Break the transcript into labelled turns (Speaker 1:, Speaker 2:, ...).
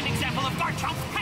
Speaker 1: An example of Garchomp's